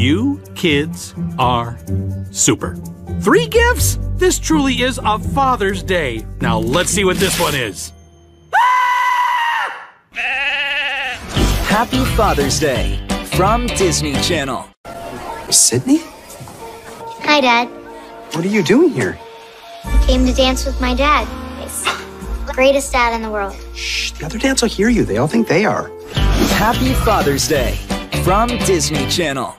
You kids are super. Three gifts? This truly is a Father's Day. Now let's see what this one is. Happy Father's Day from Disney Channel. Sydney? Hi, Dad. What are you doing here? I came to dance with my dad. He's the greatest dad in the world. Shh, the other dads will hear you. They all think they are. Happy Father's Day from Disney Channel.